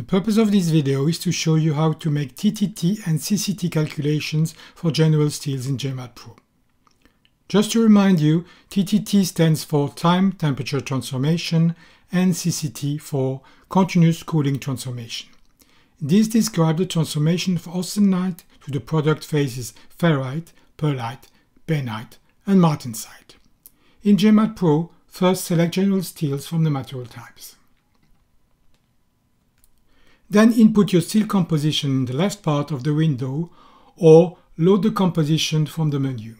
The purpose of this video is to show you how to make TTT and CCT calculations for general steels in JMatPro. Just to remind you, TTT stands for Time Temperature Transformation and CCT for Continuous Cooling Transformation. These describe the transformation of austenite to the product phases ferrite, pearlite, bainite, and martensite. In JMatPro, first select general steels from the material types. Then input your steel composition in the left part of the window or load the composition from the menu.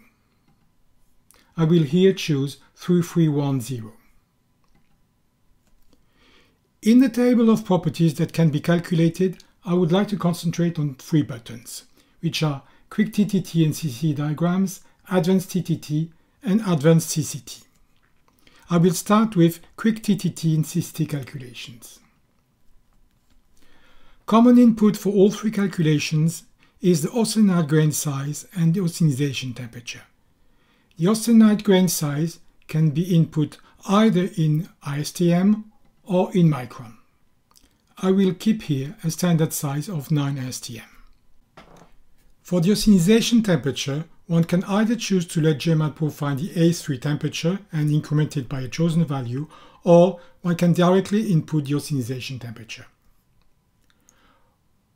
I will here choose 3310. In the table of properties that can be calculated, I would like to concentrate on three buttons, which are Quick TTT and CCT diagrams, Advanced TTT, and Advanced CCT. I will start with Quick TTT and CCT calculations. Common input for all three calculations is the austenite grain size and the austenization temperature. The austenite grain size can be input either in ASTM or in micron. I will keep here a standard size of 9 ASTM. For the austenization temperature, one can either choose to let JMatPro find the A3 temperature and increment it by a chosen value, or one can directly input the austenization temperature.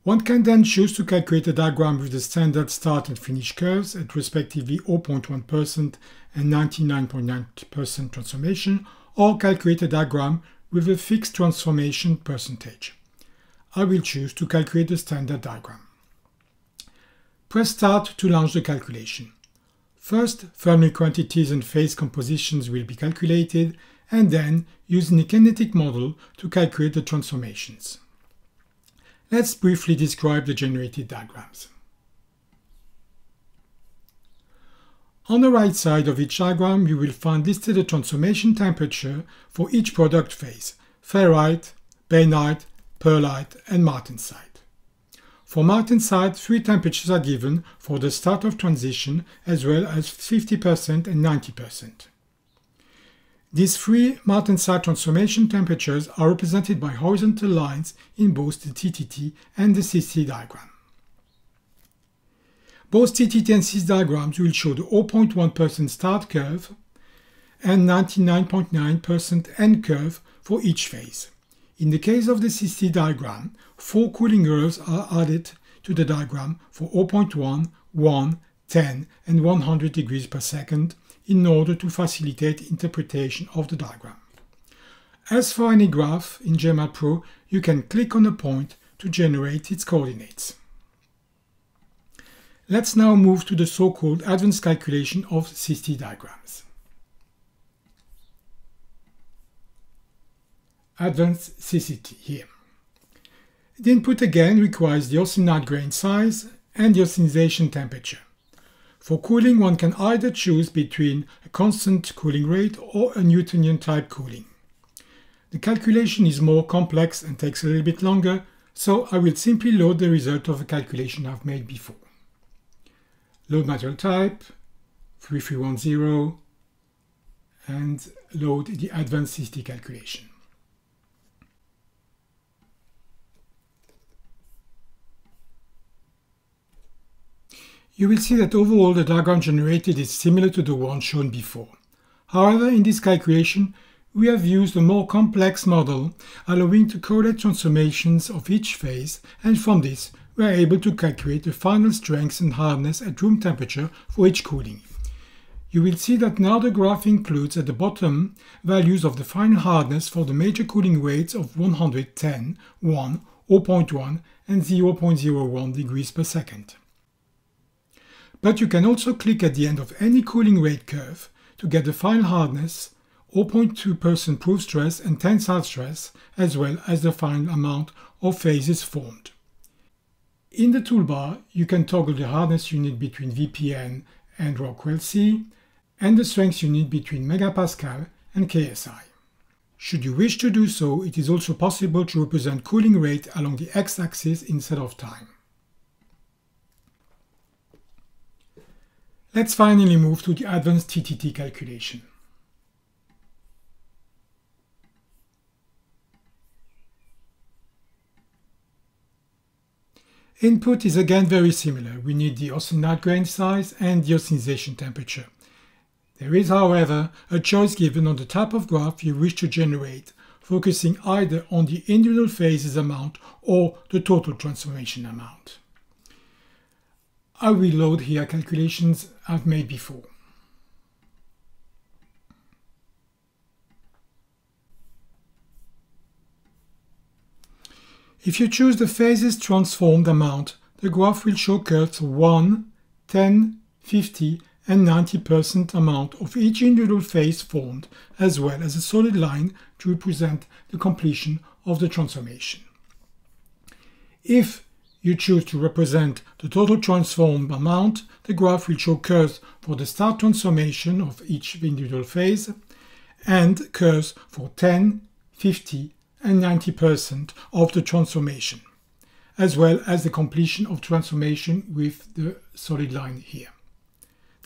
One can then choose to calculate a diagram with the standard start and finish curves at respectively 0.1% and 99.9% transformation, or calculate a diagram with a fixed transformation percentage. I will choose to calculate the standard diagram. Press Start to launch the calculation. First, Fermi quantities and phase compositions will be calculated, and then using a kinetic model to calculate the transformations. Let's briefly describe the generated diagrams. On the right side of each diagram, you will find listed the transformation temperature for each product phase, ferrite, bainite, pearlite, and martensite. For martensite, three temperatures are given for the start of transition as well as 50% and 90%. These three martensite transformation temperatures are represented by horizontal lines in both the TTT and the CCT diagram. Both TTT and CCT diagrams will show the 0.1% start curve and 99.9% end curve for each phase. In the case of the CCT diagram, four cooling curves are added to the diagram for 0.1, 1, 10 and 100 degrees per second in order to facilitate interpretation of the diagram. As for any graph in JMatPro, you can click on a point to generate its coordinates. Let's now move to the so-called advanced calculation of CCT diagrams. Advanced CCT here. The input again requires the austenite grain size and the austenization temperature. For cooling, one can either choose between a constant cooling rate or a Newtonian type cooling. The calculation is more complex and takes a little bit longer, so I will simply load the result of a calculation I've made before. Load material type, 3310, and load the advanced CCT calculation. You will see that overall the diagram generated is similar to the one shown before. However, in this calculation, we have used a more complex model, allowing to correlate transformations of each phase, and from this, we are able to calculate the final strength and hardness at room temperature for each cooling. You will see that now the graph includes at the bottom values of the final hardness for the major cooling rates of 110, 1, 0.1 and 0.01 degrees per second. But you can also click at the end of any cooling rate curve to get the final hardness, 0.2% proof stress and tensile stress, as well as the final amount of phases formed. In the toolbar, you can toggle the hardness unit between VPN and Rockwell C, and the strength unit between megapascal and KSI. Should you wish to do so, it is also possible to represent cooling rate along the x-axis instead of time. Let's finally move to the advanced TTT calculation. Input is again very similar. We need the austenite grain size and the austenization temperature. There is, however, a choice given on the type of graph you wish to generate, focusing either on the individual phases amount or the total transformation amount. I will load here calculations I've made before. If you choose the phases transformed amount, the graph will show curves 1, 10, 50 and 90% amount of each individual phase formed, as well as a solid line to represent the completion of the transformation. If you choose to represent the total transformed amount, the graph will show curves for the start transformation of each individual phase and curves for 10, 50 and 90% of the transformation, as well as the completion of transformation with the solid line here.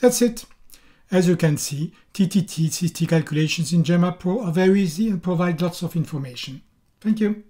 That's it. As you can see, TTT calculations in JMatPro are very easy and provide lots of information. Thank you.